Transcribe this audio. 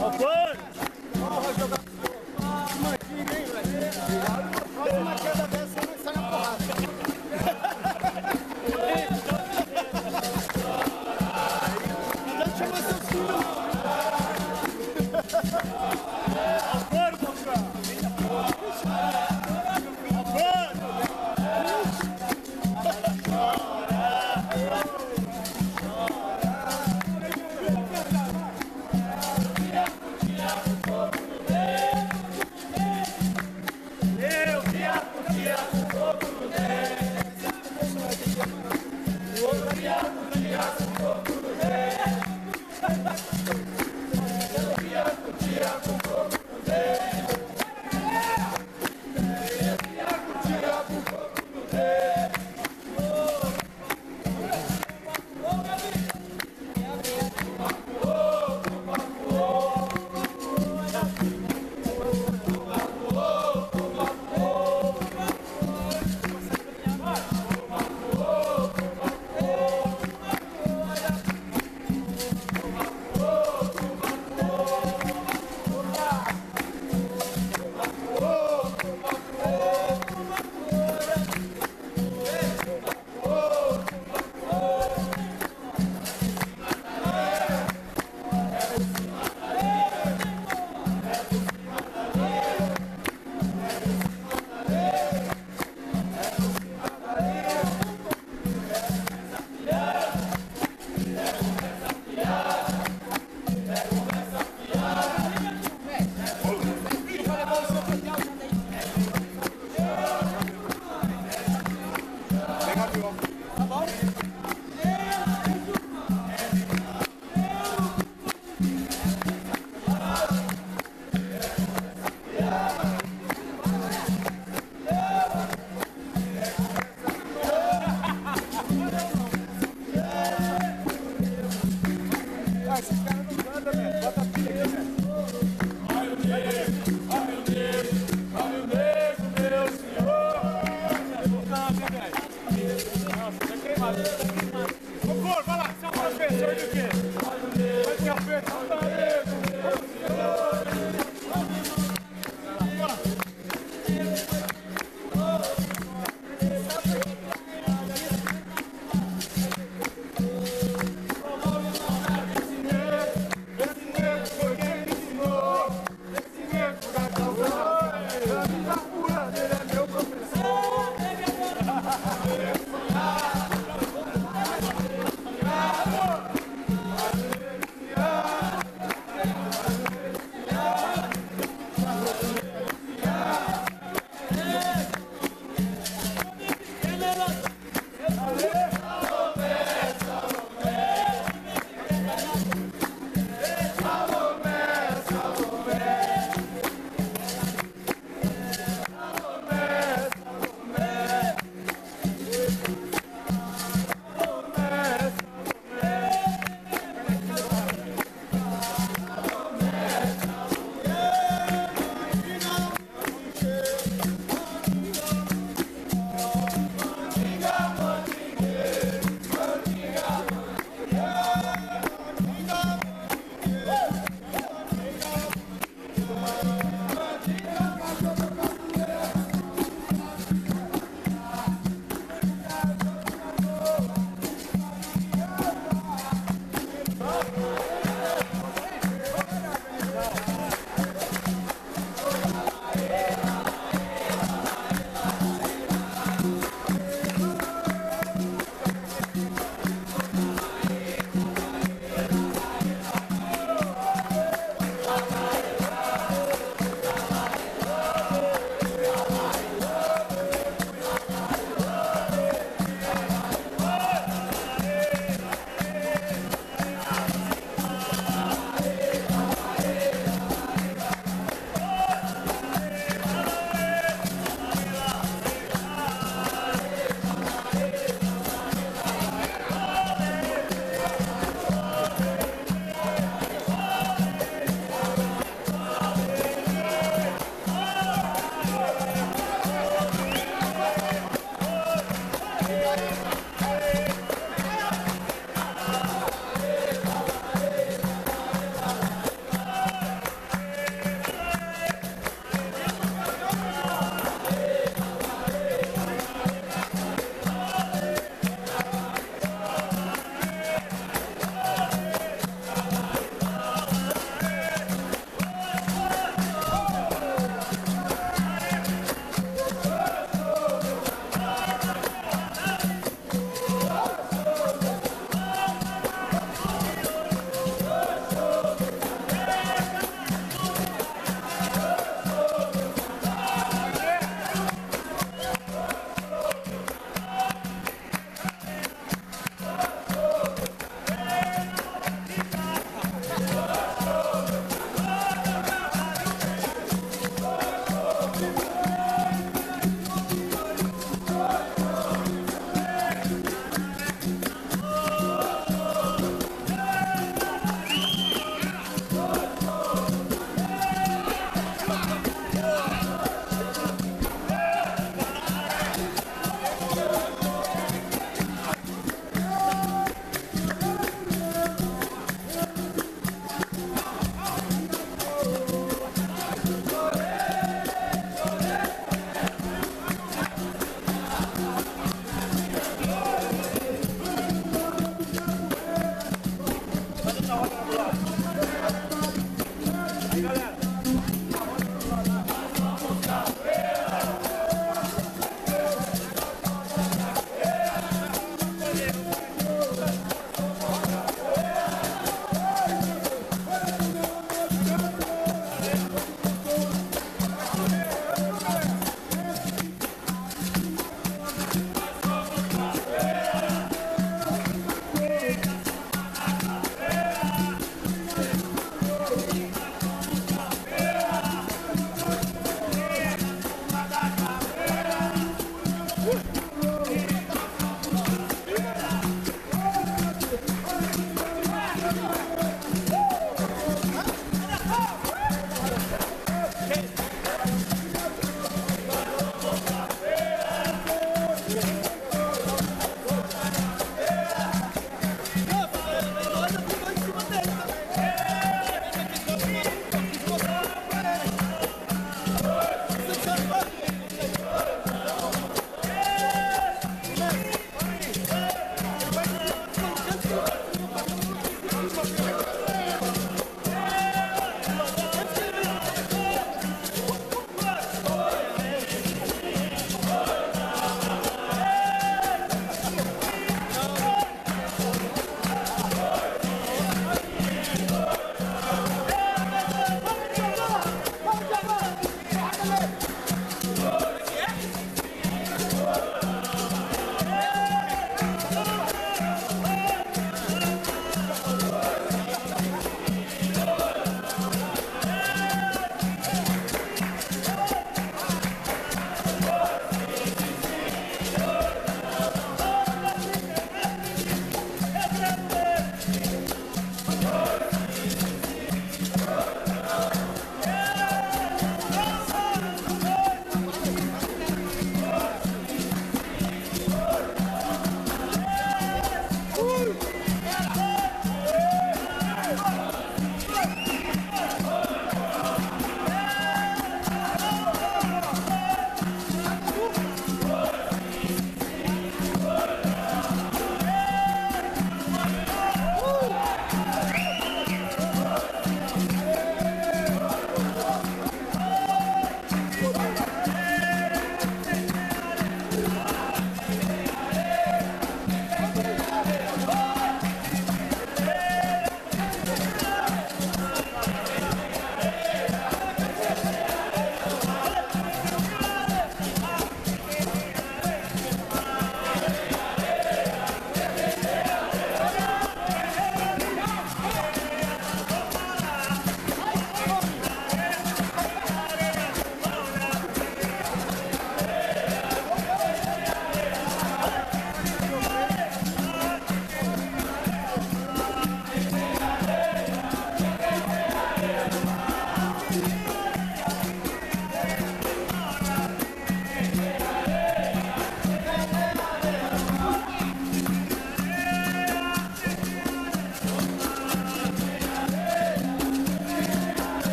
어,